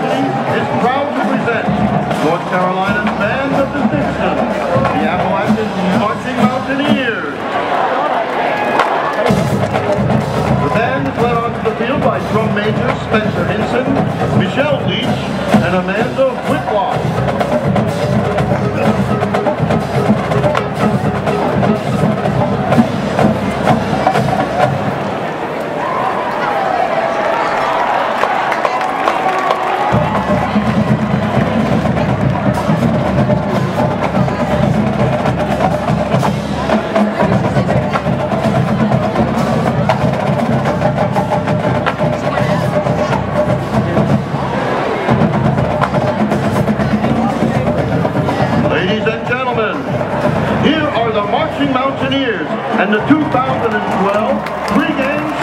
University is proud to present North Carolina's Band of Distinction, the Appalachian Marching Mountaineers. The band is led onto the field by drum majors Spencer Hinson, Michelle Leach, and Amanda Whitlock. 2012 pregame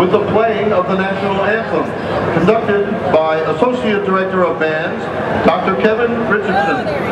with the playing of the national anthem, conducted by Associate Director of Bands, Dr. Kevin Oh, Richardson. there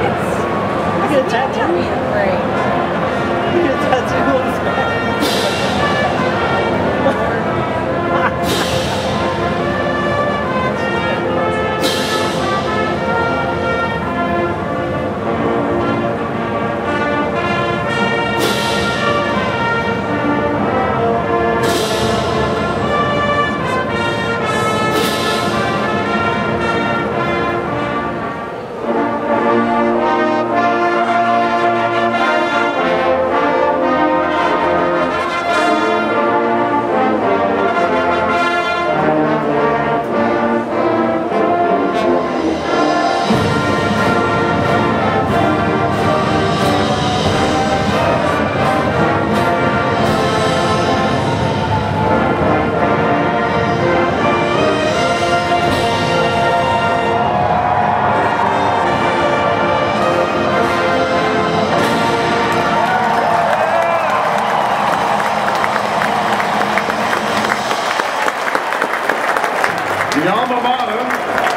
The alma mater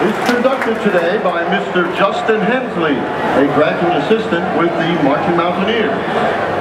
is conducted today by Mr. Justin Hensley, a graduate assistant with the Marching Mountaineers.